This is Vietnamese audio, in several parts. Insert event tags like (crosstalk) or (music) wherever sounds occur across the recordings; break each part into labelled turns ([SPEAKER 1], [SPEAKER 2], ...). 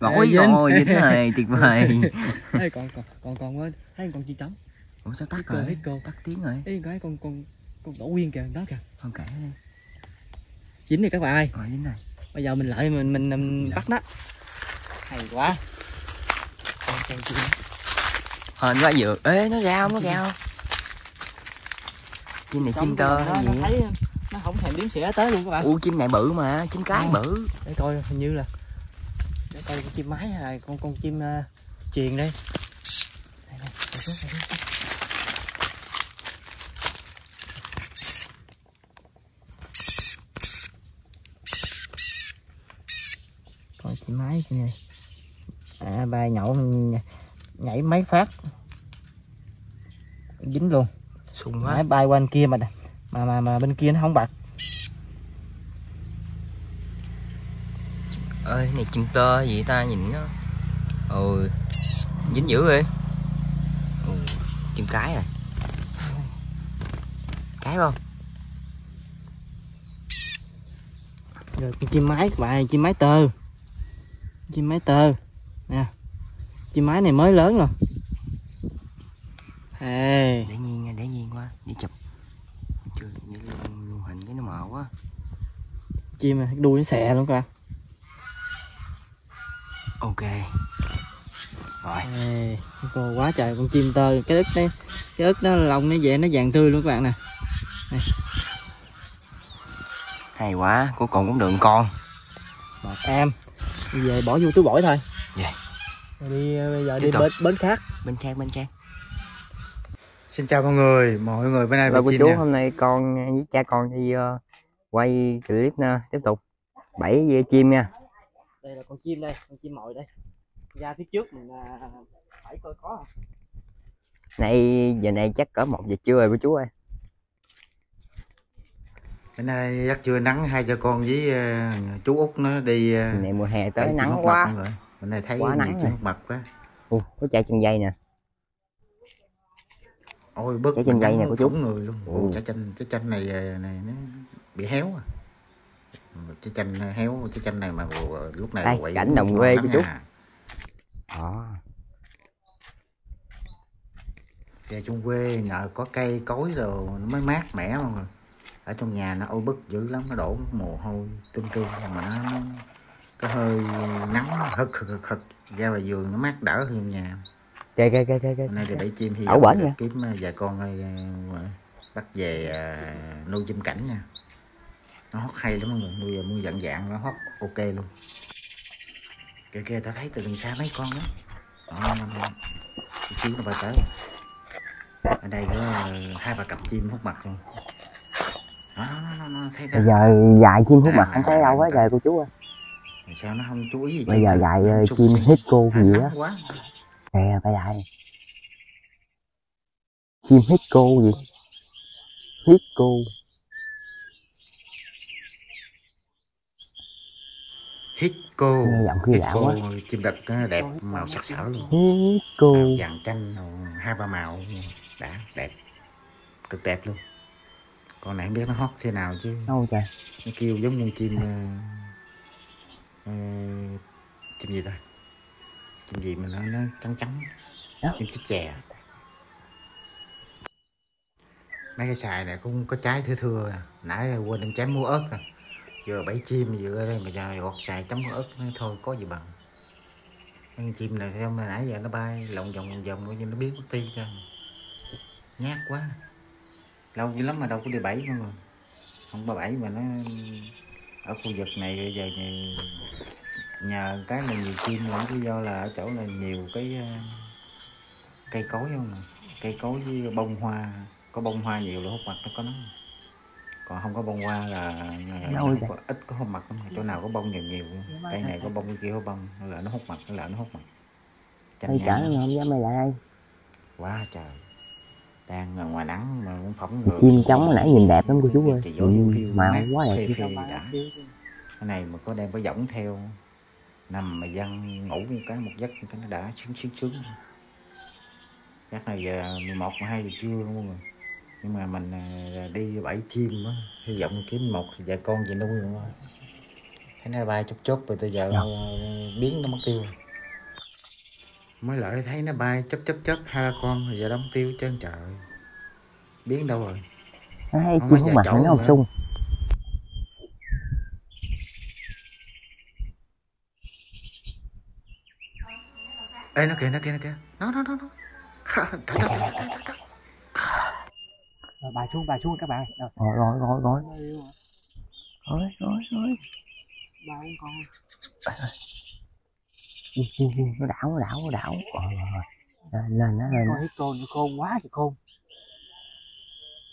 [SPEAKER 1] ngồi
[SPEAKER 2] dính.
[SPEAKER 1] rồi dính rồi (laughs) tuyệt vời.
[SPEAKER 2] Ê, còn còn còn còn quên. Thấy con chim trống
[SPEAKER 1] ủa sao tắt
[SPEAKER 2] cơ,
[SPEAKER 1] rồi?
[SPEAKER 2] cơ.
[SPEAKER 1] tắt tiếng rồi.
[SPEAKER 2] Ê, cái con con con đổ nguyên kìa đó kìa.
[SPEAKER 1] Không kể đi.
[SPEAKER 2] Dính rồi các bạn ơi.
[SPEAKER 1] Rồi dính rồi
[SPEAKER 2] bây giờ mình lại mình mình, mình bắt nó. Hay quá. Con con chim
[SPEAKER 1] hên quá vừa. Ê nó ra không? Nó ra không? Chim này chim tơ
[SPEAKER 2] nó,
[SPEAKER 1] hay gì
[SPEAKER 2] nó không thèm đếm xỉa tới luôn các bạn.
[SPEAKER 1] U chim này bự mà chim cái
[SPEAKER 2] Ờ.
[SPEAKER 1] bự.
[SPEAKER 2] Để coi hình như là để coi con chim mái hay là con con chim uh, truyền đây. Đây, chim mái kia này à ba nhậu nhảy mấy phát. Dính luôn. Nãy
[SPEAKER 1] quá.
[SPEAKER 2] Bay qua bên kia mà mà mà mà bên kia nó không bật
[SPEAKER 1] ơi này chim tơ gì ta nhìn nó. Ừ dính dữ đi ừ, chim cái rồi. Cái không?
[SPEAKER 2] Rồi con chim mái các bạn chim mái tơ. Chim mái tơ. Nè chim mái này mới lớn rồi. Ê,
[SPEAKER 1] để nghiêng nha để nghiêng quá để chụp. Chưa luôn hình cái nó mờ quá.
[SPEAKER 2] Chim này, đuôi nó xè luôn các bạn
[SPEAKER 1] ok. Rồi.
[SPEAKER 2] Ê, cô quá trời con chim tơ. Cái ức đấy cái ức nó lông nó vậy nó vàng tươi luôn các bạn nè.
[SPEAKER 1] Hay quá cuối cùng cũng được con.
[SPEAKER 2] Một em Đi về bỏ vô túi bổi thôi.
[SPEAKER 1] Dạ.
[SPEAKER 2] Rồi đi bây giờ
[SPEAKER 1] Tiếp
[SPEAKER 2] đi
[SPEAKER 1] tục.
[SPEAKER 2] bến bến khác.
[SPEAKER 1] Bên khác bên khác.
[SPEAKER 3] Xin chào mọi người, mọi người bữa nay
[SPEAKER 1] cô
[SPEAKER 3] Chim
[SPEAKER 1] chú
[SPEAKER 3] nha.
[SPEAKER 1] hôm nay con với cha con đi ờ, quay clip nè. Tiếp tục. Bảy chim nha
[SPEAKER 2] đây là con chim đây con chim mồi đây ra phía trước mình à, phải coi có không
[SPEAKER 1] nay giờ này chắc cỡ một giờ trưa rồi cô chú ơi
[SPEAKER 3] Bữa nay chắc trưa nắng hai cha con với ờ, chú út nó đi uh,
[SPEAKER 1] này mùa hè tới nắng quá
[SPEAKER 3] người. Bữa nay thấy
[SPEAKER 1] Quá nắng
[SPEAKER 3] chim
[SPEAKER 1] rồi.
[SPEAKER 3] mật quá.
[SPEAKER 1] Ồ, có chai chân dây nè
[SPEAKER 3] Ôi bớt
[SPEAKER 1] Trái chanh dây nè, cô chú.
[SPEAKER 3] người luôn.
[SPEAKER 1] Ồ.
[SPEAKER 3] Ồ, trái chanh trái chanh này này nó bị héo à. Trái chanh héo, trái chanh này mà lúc này
[SPEAKER 1] Đây,
[SPEAKER 3] quậy
[SPEAKER 1] cảnh đồng quê cô chú. đó
[SPEAKER 3] Về chung quê nhờ có cây cối rồi nó mới mát mẻ mọi người. Ở trong nhà nó ôi bức dữ lắm, nó đổ mồ hôi tương tương mà nó, có hơi nắng hực hực hực hực ra ngoài giường nó mát đỡ hơn trong nhà.
[SPEAKER 1] kê kê kê kê kê
[SPEAKER 3] Hôm nay thì bẫy chim
[SPEAKER 1] Ở nha.
[SPEAKER 3] kiếm ờ, vài con ờ, bắt về ờ, nuôi chim cảnh nha. Nó hót hay lắm mọi người, nuôi nuôi dạng dạng nó hót ok luôn. Kìa kìa ta thấy từ đằng xa mấy con đó. Đó, xíu nó bay tới. Ở đây có ờ, hai ba cặp chim hút mặt luôn. Đó, nó, nó, nó thấy
[SPEAKER 1] bây giờ dài chim hút mặt không thấy đâu hết rồi cô chú ơi
[SPEAKER 3] Mà sao nó không chú ý gì
[SPEAKER 1] bây giờ dài
[SPEAKER 3] Nó
[SPEAKER 1] ờ, chim hít cô gì á
[SPEAKER 3] quá.
[SPEAKER 1] nè phải dài chim hít cô gì hít cô
[SPEAKER 3] Hít cô. Hít cô
[SPEAKER 1] quá.
[SPEAKER 3] chim đực đẹp màu sắc sảo luôn.
[SPEAKER 1] hít cô
[SPEAKER 3] màu vàng chanh hai ba màu. Đã đẹp. Cực đẹp luôn. Con này không biết nó hót thế nào chứ.
[SPEAKER 1] Đâu trời?
[SPEAKER 3] Nó kêu giống con chim ờ, ờ, chim gì ta? Chim gì mà nó, nó trắng trắng.
[SPEAKER 1] Đó.
[SPEAKER 3] chim chích chè. Mấy cái xài này cũng có trái thưa thưa à. nãy quên đem chém mua ớt rồi vừa bẫy chim vừa đây mà giờ gọt xài chấm ớt thôi, có gì bằng. Ăn con chim này xem nãy giờ nó bay lộn vòng vòng, coi như nó biết mất tiêu cho. Nhát quá. Lâu dữ lắm mà đâu có đi bẫy mọi người không ba bẫy mà nó ở khu vực này, bây giờ thì nhờ cái là nhiều chim là lý do là ở chỗ là nhiều cái ờ, cây cối không nè cây cối với bông hoa, có bông hoa nhiều là hút mặt nó có nó còn không có bông hoa là, là không
[SPEAKER 1] vậy?
[SPEAKER 3] có, ít có hút mặt lắm chỗ nào có bông nhiều nhiều. Luôn. cây này có bông cái kia có bông là nó hút mặt là nó hút mặt. Chanh
[SPEAKER 1] chở mà không dám bay lại đây.
[SPEAKER 3] Quá trời. Đang ở ngoài nắng mà cũng phỏng người
[SPEAKER 1] chim trống nãy nhìn đẹp lắm cô chú ơi. Màu
[SPEAKER 3] mát,
[SPEAKER 1] quá đẹp
[SPEAKER 3] phê phê đã cái này mà có đem có võng theo nằm mà dân ngủ một cái một giấc cái nó đã sướng sướng sướng. Chắc là giờ 11 12 giờ trưa luôn mọi người nhưng mà mình à, đi bẫy chim á hy vọng kiếm một vài con về nuôi luôn á. Thấy nó bay chốc chốc rồi tới giờ
[SPEAKER 2] Dạ.
[SPEAKER 3] ờ, biến nó mất tiêu. Mới lại thấy nó bay chấp chấp chấp hai ba con rồi giờ đó mất tiêu trơn trời. Biến đâu rồi?
[SPEAKER 2] Thấy
[SPEAKER 3] Không
[SPEAKER 2] chim
[SPEAKER 3] chỗ
[SPEAKER 2] nó không
[SPEAKER 3] nữa.
[SPEAKER 2] sung.
[SPEAKER 3] Ê nó kìa nó kìa nó kìa. Nó nó nó nó (laughs)
[SPEAKER 2] rồi bài xuống bà xuống các bạn rồi.
[SPEAKER 1] Rồi rồi rồi rồi.
[SPEAKER 2] Rồi.
[SPEAKER 1] Rồi
[SPEAKER 2] bài con.
[SPEAKER 1] Đi đi nó đảo nó đảo nó đảo. Rồi rồi rồi. À, lên nó lên.
[SPEAKER 2] Con con nó khôn quá thì khôn.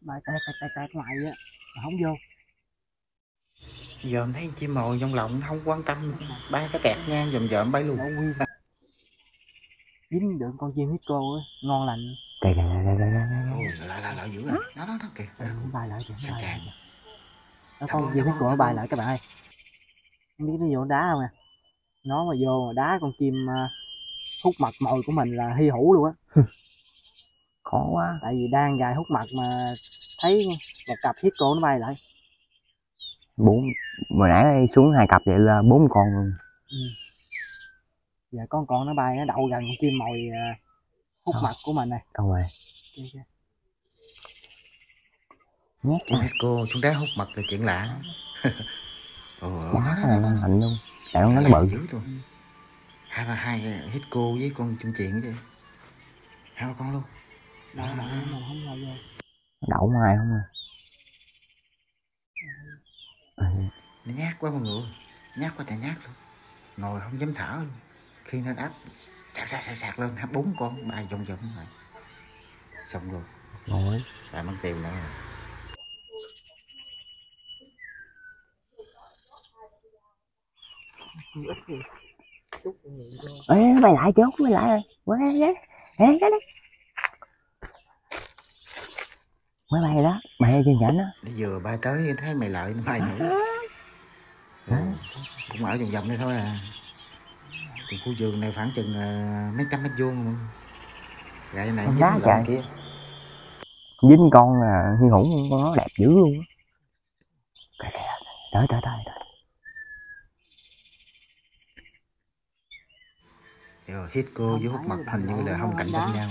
[SPEAKER 2] Bài tay tay tay tay ngoài á. Mà không vô.
[SPEAKER 3] Giờ em thấy chim mồi trong lòng không quan tâm. Ba cái tẹt ngang dòm dòm bay luôn.
[SPEAKER 2] Dính được con chim hít cô ngon lành
[SPEAKER 1] đây đây đây đây
[SPEAKER 3] ôi lại lại lại dữ rồi. Nó nó nó kìa.
[SPEAKER 2] Cũng bài lại kìa.
[SPEAKER 3] Sẵn sàng
[SPEAKER 2] kìa. nó con chim cô nó
[SPEAKER 3] bom.
[SPEAKER 2] lại các bạn ơi. Không biết nó vô đá không nè. Nó mà vô mà đá con chim à, hút mật mồi của mình là hy hữu luôn á.
[SPEAKER 1] Khó quá.
[SPEAKER 2] Tại vì đang gài hút mật mà thấy một cặp hít cô nó bay lại.
[SPEAKER 1] Bốn hồi nãy xuống hai cặp vậy là bốn con luôn.
[SPEAKER 2] Giờ con con nó bay nó đậu gần con chim mồi hút
[SPEAKER 1] Ờ.
[SPEAKER 2] mật của mình này.
[SPEAKER 1] Đâu rồi
[SPEAKER 2] Kìa, kìa.
[SPEAKER 1] nhét
[SPEAKER 3] cô xuống đá hút mật là chuyện lạ. (laughs) Ồ
[SPEAKER 1] quá
[SPEAKER 3] nó
[SPEAKER 1] là
[SPEAKER 3] nó
[SPEAKER 1] mạnh luôn. Tại nó nó bự.
[SPEAKER 3] dữ luôn. Hai ba hai hít cô với con chung chuyện chứ. Hai ba con luôn.
[SPEAKER 2] Đậu
[SPEAKER 3] Đó,
[SPEAKER 2] mà
[SPEAKER 3] đó,
[SPEAKER 2] nó không vô.
[SPEAKER 1] Đậu ngoài không à? Ừ,
[SPEAKER 3] nó nhát quá mọi người. Nhát quá tại nhát luôn. Ngồi không dám thở luôn khi nó áp sạc sạc sạc sạc lên hấp bốn con bay vòng vòng lại xong luôn
[SPEAKER 1] rồi.
[SPEAKER 3] Bà mất tiêu nữa. Rồi.
[SPEAKER 1] ê bay lại chốt bay lại rồi. Đây đấy ê cái đấy máy bay đó. Bay trên chảnh đó.
[SPEAKER 3] Nó vừa bay tới thấy mày lợi bay nữa. Ừ. cũng ở vòng vòng đây thôi à thì khu vườn này khoảng chừng ờ, mấy trăm mét vuông luôn. Gậy này dính lộn
[SPEAKER 1] trời.
[SPEAKER 3] kia.
[SPEAKER 1] Dính con là hy hữu con nó đẹp dữ luôn á. Tới tới tới tới.
[SPEAKER 3] Rồi hít cô với hút mặt hình như là không cạnh tranh nhau.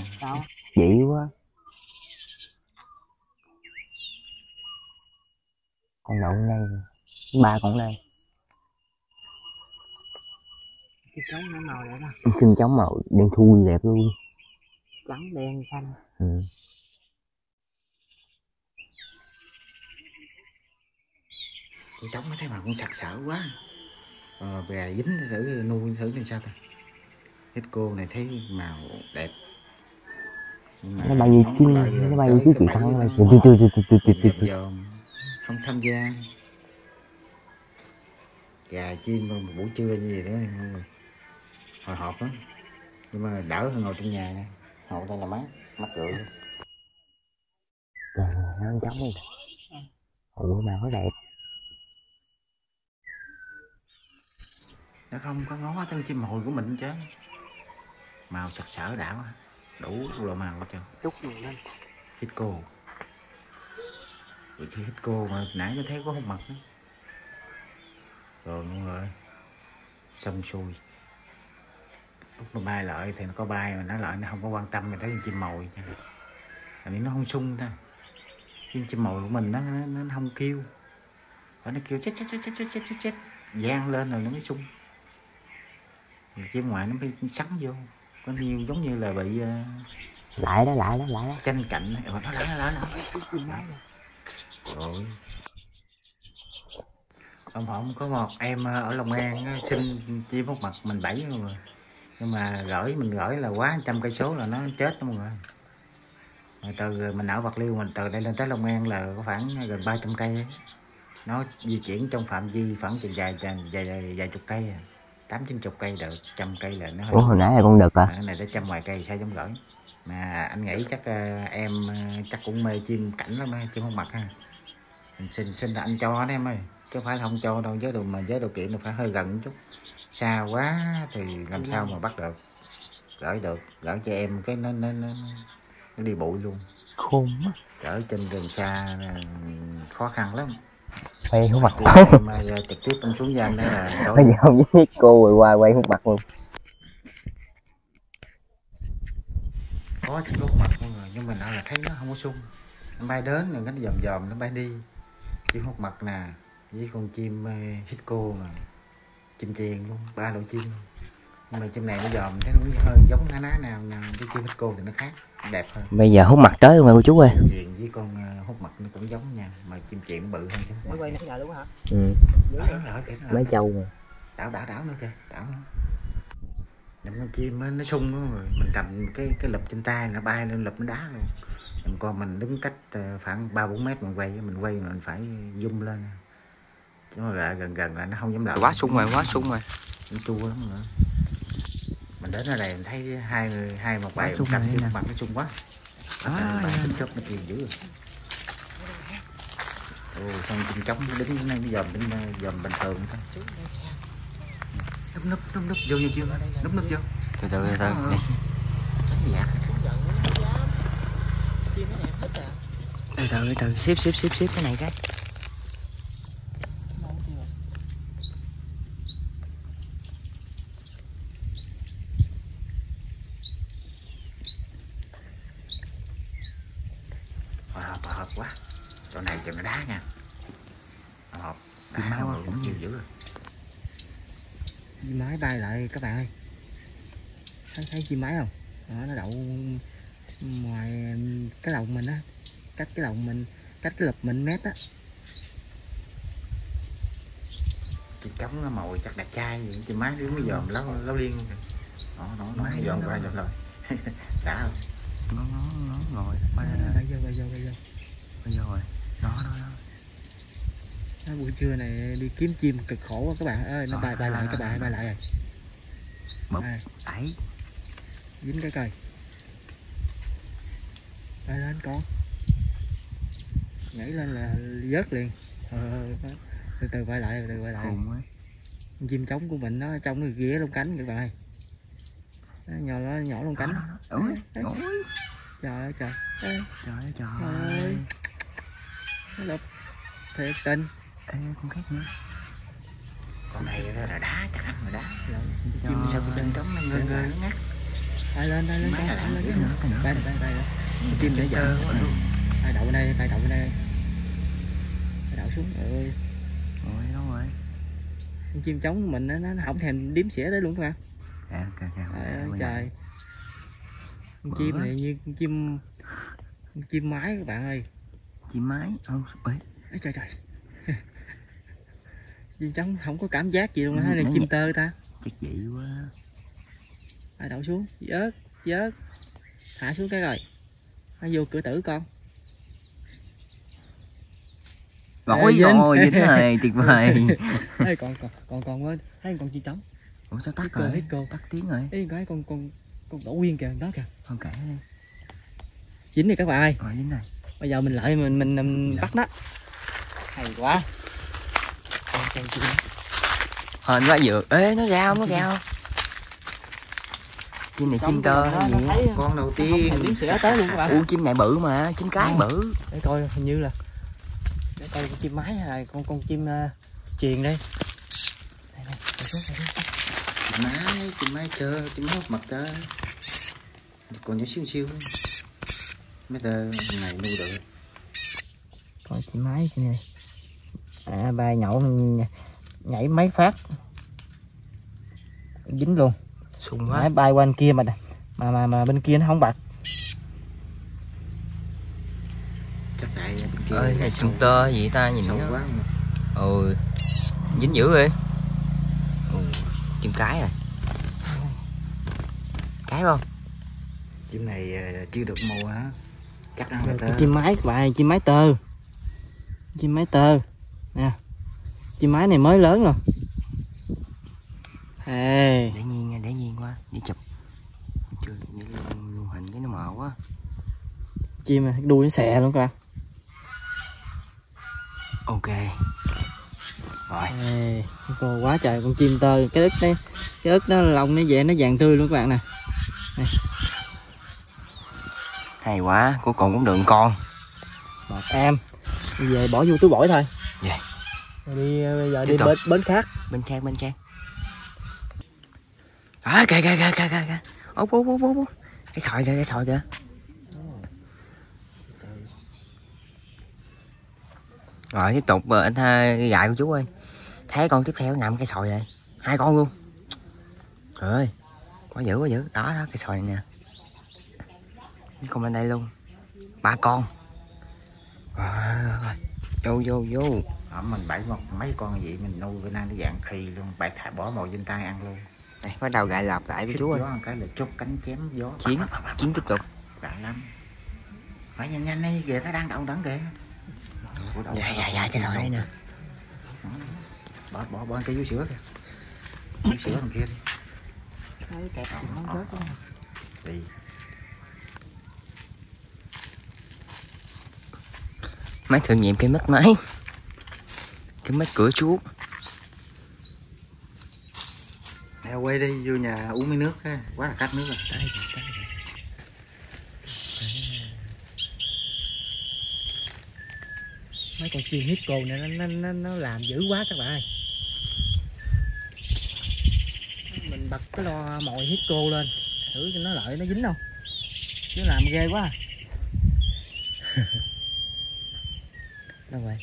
[SPEAKER 1] Dị quá. Con đậu đây ba con đây
[SPEAKER 2] cái trống nó màu vậy đó.
[SPEAKER 1] Sinh trống màu đen thui đẹp luôn.
[SPEAKER 2] Trắng đen xanh.
[SPEAKER 1] Ừ.
[SPEAKER 3] con trống thấy mà cũng sặc sỡ quá. Ờ, bè dính thử nuôi thử làm sao ta? Hít cô này thấy màu đẹp. Nhưng mà
[SPEAKER 1] nó bay như
[SPEAKER 3] không
[SPEAKER 1] chim nó bay
[SPEAKER 3] tới
[SPEAKER 1] như chiếc
[SPEAKER 3] cái
[SPEAKER 1] chị
[SPEAKER 3] nó
[SPEAKER 1] này chưa chưa chưa chưa chưa chưa chưa.
[SPEAKER 3] không tham gia. Gà chim một buổi trưa như vậy đó mọi người hồi hộp lắm. Nhưng mà đỡ hơn ngồi trong nhà nha. Ngồi đây là mát mát rượi.
[SPEAKER 1] Ơi, nó ăn trống đi ủa mà nó đẹp.
[SPEAKER 3] Nó không có ngó tới chim mồi của mình chứ. Màu sặc sỡ đảo à. đủ loại màu hết trơn.
[SPEAKER 2] Chút nhiều lên
[SPEAKER 3] hít cô. Rồi khi hít cô mà nãy nó thấy có hút mặt đó. rồi mọi người xong xuôi nó bay lợi thì nó có bay mà nó lợi nó không có quan tâm mình thấy con chim mồi chứ. Tại nó không sung thôi. Chim chim mồi của mình nó nó, nó không kêu. Và nó kêu chết chết chết chết chết chết chết, chết. gian lên rồi nó mới sung. Chim ngoại nó mới sắn vô. Có nhiều giống như là bị uh,
[SPEAKER 1] lại đó lại đó lại đó.
[SPEAKER 3] tranh cạnh. Ừ, nó lại nó lại nó rồi. Ông không có một em ờ, ở long an xin chim một mặt mình bảy rồi nhưng mà gửi mình gửi là quá trăm cây số là nó chết đó mọi người. Rồi từ mình ở bạc liêu mình từ đây lên tới Long An là có khoảng gần 300 cây ấy. nó di chuyển trong phạm vi khoảng chừng dài dài dài, dài, chục cây à. tám chín chục cây được trăm cây là nó hơi
[SPEAKER 1] ủa hồi nãy là con đực à
[SPEAKER 3] cái này tới trăm ngoài cây sao giống gửi. Mà anh nghĩ chắc ờ, em ờ, chắc cũng mê chim cảnh lắm á chim không mặt ha. Mình xin xin là anh cho đó em ơi chứ phải là không cho đâu với đồ mà với điều kiện là phải hơi gần chút xa quá thì làm sao mà bắt được? Gửi được gửi cho em cái nó nó nó, nó đi bụi luôn.
[SPEAKER 1] Khôn quá
[SPEAKER 3] gửi trên đường xa là khó khăn lắm.
[SPEAKER 1] Quay hút mặt
[SPEAKER 3] mà giờ trực tiếp anh xuống giam đó là (laughs)
[SPEAKER 1] bây giờ không biết cô rồi qua quay hút mặt luôn.
[SPEAKER 3] Có chỉ hút mặt mọi người nhưng mà nó là thấy nó không có sung. Nó bay đến rồi nó dòm dòm nó bay đi. Chim hút mặt nè với con chim ờ, hít cô nè chim chiền luôn ba loại chim nhưng mà chim này nó dòm cái nó cũng hơi giống ná ná nào nào cái chim cô thì nó khác đẹp hơn.
[SPEAKER 1] Bây giờ hút mặt tới luôn rồi cô chú ơi.
[SPEAKER 3] Chim chiền với con ờ, hút mặt nó cũng giống nha mà chim chiền nó bự hơn chứ. Mặt
[SPEAKER 2] quay nãy giờ luôn hả?
[SPEAKER 1] Ừ.
[SPEAKER 3] nó
[SPEAKER 1] mấy châu mà
[SPEAKER 3] đảo đảo đảo nữa kìa đảo nữa. Con chim nó sung đó rồi. Mình cầm cái cái lụp trên tay nó bay lên lụp nó đá luôn. Con mình đứng cách ờ, khoảng ba bốn mét mình quay mình quay mình phải zoom lên chứ mà lại gần gần là nó không dám lại
[SPEAKER 1] quá sung rồi quá sung rồi.
[SPEAKER 3] Nó chua lắm nữa. Mình đến ở đây mình thấy hai người hai một bài
[SPEAKER 1] rồi
[SPEAKER 3] chim
[SPEAKER 1] nè.
[SPEAKER 3] mặt nó sung quá.
[SPEAKER 1] À,
[SPEAKER 3] à, bài tính nó tiền dữ rồi. Ồ, xong chim trống nó đứng này nó dòm đứng ờ, dòm bình thường thôi. Núp núp núp núp vô vô chưa? Núp núp vô.
[SPEAKER 1] Từ từ từ từ
[SPEAKER 3] Ờ. Nhạc.
[SPEAKER 1] Từ từ từ xếp xếp xếp xếp cái này cái
[SPEAKER 3] Hòa hợp hòa hợp quá Chỗ này chừng nó đá nha Hòa hợp
[SPEAKER 1] Thì
[SPEAKER 3] Đá
[SPEAKER 1] mau
[SPEAKER 3] mà
[SPEAKER 1] quá.
[SPEAKER 3] cũng chịu dữ rồi
[SPEAKER 2] chim mái bay lại các bạn ơi. Thấy thấy chim mái không? Đó, nó đậu ngoài cái lồng mình á. Cách cái lồng mình cách cái lập mình mét á.
[SPEAKER 3] Chim trống nó mồi chắc đẹp trai vậy Chim má đứng mới dòm láo, láo liên. Nó nó nó dòm
[SPEAKER 1] nó-
[SPEAKER 3] qua dòm lại. (laughs) Đã không
[SPEAKER 1] nó nó nó ngồi quay ra
[SPEAKER 2] bay vô bay vô bay vô
[SPEAKER 1] bây giờ rồi. Đó đó đó.
[SPEAKER 2] Nó buổi trưa này đi kiếm chim cực khổ quá các bạn ơi. Nó bay bay lại các bạn bay lại rồi
[SPEAKER 1] bụp
[SPEAKER 2] À,
[SPEAKER 1] ấy.
[SPEAKER 2] Dính cái cây. Bay lên con. Nhảy lên là vớt liền. Ờ, đó. từ từ bay lại từ từ bay lại. Chim trống của mình nó trong nó ghé lông cánh các bạn ơi. Nó nhỏ nó nhỏ lông cánh.
[SPEAKER 1] Ôi ôi
[SPEAKER 2] trời ơi trời. Ê,
[SPEAKER 1] trời ơi trời
[SPEAKER 2] Ơi. nó lập thiệt tình.
[SPEAKER 1] Ê con khác nữa
[SPEAKER 3] Con này là đá chắc chắn là đá
[SPEAKER 1] Trời
[SPEAKER 3] Chim sao
[SPEAKER 1] ơi.
[SPEAKER 3] chim trống nó ngơ ngơ nó ngắt
[SPEAKER 2] bay lên bay lên
[SPEAKER 3] là
[SPEAKER 2] lên bay lên. Con chim để
[SPEAKER 3] luôn.
[SPEAKER 2] bay đậu bên đây bay đậu bên đây. Bay đậu xuống. Ơi.
[SPEAKER 1] Ôi đâu rồi.
[SPEAKER 2] Con chim trống của mình nó, nó không thèm điếm xỉa đấy luôn các bạn.
[SPEAKER 1] À kìa
[SPEAKER 2] trời
[SPEAKER 1] giờ.
[SPEAKER 2] trời. con chim này như con chim con chim mái các bạn ơi.
[SPEAKER 1] Chim mái. Không
[SPEAKER 2] Ê, trời trời chim trống không có cảm giác gì luôn hay là chim tơ ta?
[SPEAKER 1] Chắc vậy quá.
[SPEAKER 2] Bay đậu xuống. Vớt vớt. Thả xuống cái rồi. Nó vô cửa tử con.
[SPEAKER 1] Rồi
[SPEAKER 2] dính.
[SPEAKER 1] rồi, dính rồi, tuyệt vời. (laughs)
[SPEAKER 2] Ê, còn còn còn còn quên. Thấy con chim trống.
[SPEAKER 1] Ủa sao tắt rồi?
[SPEAKER 2] cơ.
[SPEAKER 1] Tắt tiếng rồi.
[SPEAKER 2] Ê, cái con con con đổ nguyên kìa đó kìa.
[SPEAKER 1] Không kể đi.
[SPEAKER 2] Dính đi các bạn ơi.
[SPEAKER 1] Rồi dính rồi
[SPEAKER 2] bây giờ mình lại mình mình, mình bắt nó. Hay quá con chim
[SPEAKER 1] Hên quá vừa Ê nó ra không, nó ra không? Chim này chim tơ hay gì?
[SPEAKER 2] thấy
[SPEAKER 3] Con đầu tiên.
[SPEAKER 2] thèm điếm xỉa tới luôn các bạn.
[SPEAKER 1] Ủa chim này bự mà, chim cái
[SPEAKER 2] Ờ.
[SPEAKER 1] bự.
[SPEAKER 2] Để coi hình như là để coi con chim mái hay là con con chim uh, truyền đây.
[SPEAKER 3] Chim mái chim mái tơ chim hút mặt tơ còn nhỏ xíu xíu. Mấy tơ này nuôi được.
[SPEAKER 2] Coi chim mái kia nè à ba nhậu nhảy mấy phát. Dính luôn.
[SPEAKER 1] Sung quá.
[SPEAKER 2] Bay qua bên kia mà mà mà mà bên kia nó không bật.
[SPEAKER 3] Chắc tại bên kia
[SPEAKER 1] Ơi này chim tơ gì ta nhìn
[SPEAKER 3] sâu
[SPEAKER 1] nó
[SPEAKER 3] quá.
[SPEAKER 1] Ừ. Dính dữ rồi ừ. Chim cái rồi. Cái không?
[SPEAKER 3] chim này ờ, chưa được mùa á. Chắc ăn là tơ.
[SPEAKER 2] chim mái các bạn chim mái tơ. Chim mái tơ nè chim mái này mới lớn rồi. Ê,
[SPEAKER 1] Để nhiên nha, để nhiên quá. Để chụp. Chưa, luôn, hình cái nó mờ quá.
[SPEAKER 2] Chim này, đuôi nó xè luôn các bạn
[SPEAKER 1] Ok. Rồi.
[SPEAKER 2] Ê, cô quá trời con chim tơ. Cái ức đấy cái ức nó lông nó về nó vàng tươi luôn các bạn nè.
[SPEAKER 1] Hay quá, cuối cùng cũng được con.
[SPEAKER 2] Một em. Về bỏ vô túi bổi thôi
[SPEAKER 1] Dạ.
[SPEAKER 2] đi bây giờ
[SPEAKER 1] Tiếp
[SPEAKER 2] đi
[SPEAKER 1] tục.
[SPEAKER 2] bến bến khác.
[SPEAKER 1] Bên khác bên khác. À kìa kìa kìa kìa kìa úp úp úp úp. cái sỏi kìa cái sỏi kìa. Rồi tiếp tục ờ, anh hai gại của chú ơi. Thấy con tiếp theo nằm cái sỏi vậy? Hai con luôn. Trời ơi quá dữ quá dữ. Đó đó cái sỏi này nè. Cái con bên đây luôn. Ba con. Rồi vô vô vô.
[SPEAKER 3] Ở mình bẫy một mấy con vậy mình nuôi bữa nay nó dạng khì luôn bậy thả bỏ mồi trên tay ăn luôn.
[SPEAKER 1] Đây bắt đầu gại lọp lại với chú ơi.
[SPEAKER 3] cái là chốt cánh chém gió.
[SPEAKER 1] Chiến chiến tiếp tục.
[SPEAKER 3] Đại lắm. Phải nhanh nhanh đi kìa nó đang đậu đẳng kìa.
[SPEAKER 1] Dạ dạ dạ cái sỏi đây nè.
[SPEAKER 3] bỏ bỏ bỏ cái vú sữa kìa. Vú sữa thằng kia đi. Đi.
[SPEAKER 1] Máy thử nghiệm cái mất máy. Cái mất cửa chú.
[SPEAKER 3] Theo quay đi vô nhà uống miếng nước ha. Quá là cắt nước rồi.
[SPEAKER 1] Đây, đây.
[SPEAKER 2] mấy con chim hít cô này nó, nó, nó, nó làm dữ quá các bạn ơi. Mình bật cái lo mồi hít cô lên. Thử cho nó lợi nó dính không? Chứ làm ghê quá. à. (laughs)
[SPEAKER 1] đâu vậy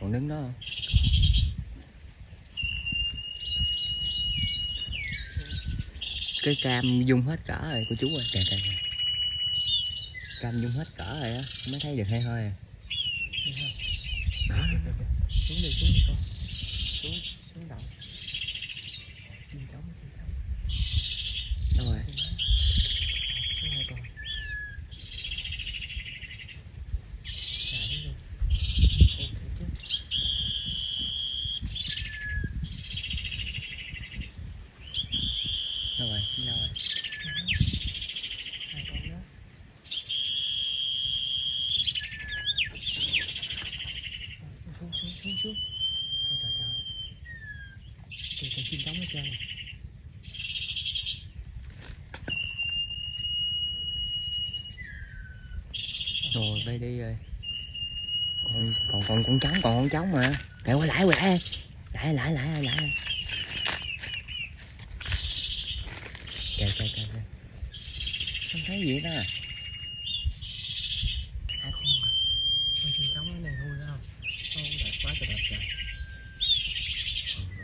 [SPEAKER 1] còn đứng đó không cái cam dung hết cỡ rồi của chú ơi. Kìa kìa cam dung hết cỡ rồi á mới thấy được hay thôi à. Đó
[SPEAKER 2] xuống đi xuống đi con. Xuống xuống đầu chim trống chim trống
[SPEAKER 1] đâu rồi
[SPEAKER 2] xuống hai con à đi luôn ok chứ
[SPEAKER 1] đâu rồi đâu rồi.
[SPEAKER 2] Hai con đó xuống xuống xuống xuống. Trời trời. Kìa chim trống hết trơn rồi.
[SPEAKER 1] Rồi bay đi rồi. Còn còn còn con trống, còn con trống mà. Mẹ qua lại qua lại lại lại lại lại. Kệ kệ kệ kệ không thấy gì đó
[SPEAKER 2] hai con rồi con chim trống cái này vui đó không không đẹp quá trời, đẹp trời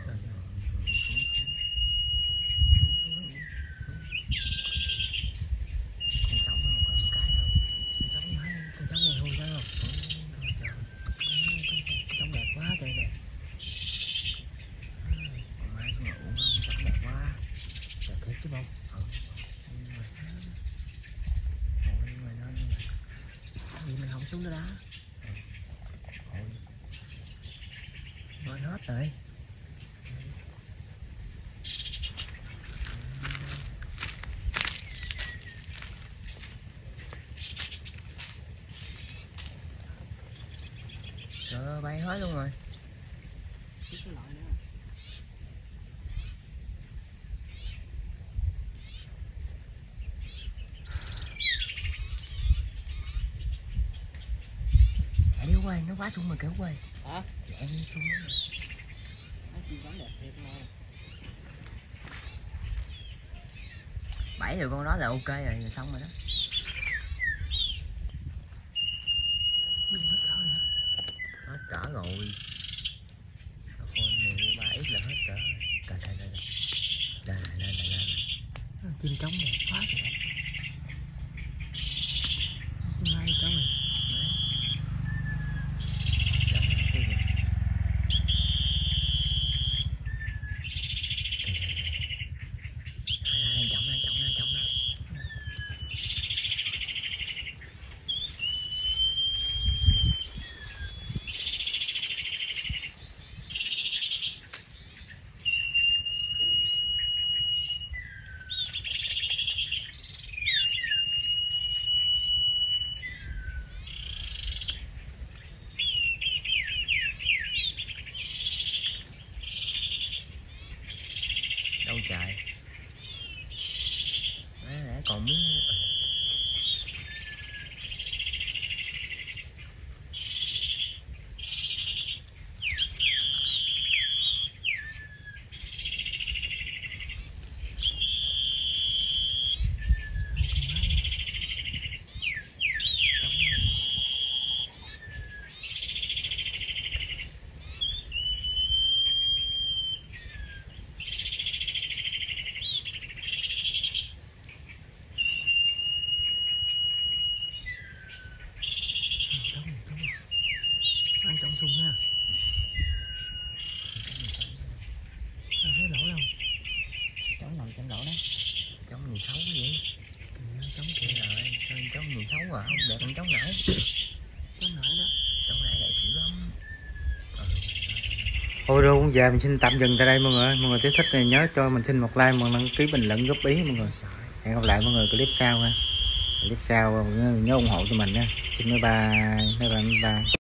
[SPEAKER 2] Trời trời.
[SPEAKER 1] con trống không còn một cái đâu
[SPEAKER 2] con trống mấy con trống này vui phải không Trời trời. con, con trống đẹp quá trời đẹp
[SPEAKER 1] con má xuống ngủ không trống đẹp quá
[SPEAKER 2] đẹp thiệt chứ không
[SPEAKER 1] nhưng mà ôi nhưng mà nó nhưng mà
[SPEAKER 2] gì mình không xuống nữa đó
[SPEAKER 1] ôi bơi hết rồi Trời ơi, bay hết luôn rồi. Chạy đi quay nó quá xuống mà kéo quay.
[SPEAKER 2] Hả?
[SPEAKER 1] Chạy đi xuống bảy được con đó là ok rồi, rồi xong rồi đó
[SPEAKER 2] chim trống đẹp quá trời. Đẹp hai trống này
[SPEAKER 1] Đó, cái gì? Đây, đây, chổng đây, chổng đây, chổng đây. đâu chạy Má lẽ còn muốn
[SPEAKER 3] giờ mình xin tạm dừng tại đây mọi người mọi người thích thì nhớ cho mình xin một like một đăng ký bình luận góp ý mọi người. Hẹn gặp lại mọi người clip sau ha. Clip sau nhớ ủng hộ cho mình nha. Xin bye. Bye bye bye, bye.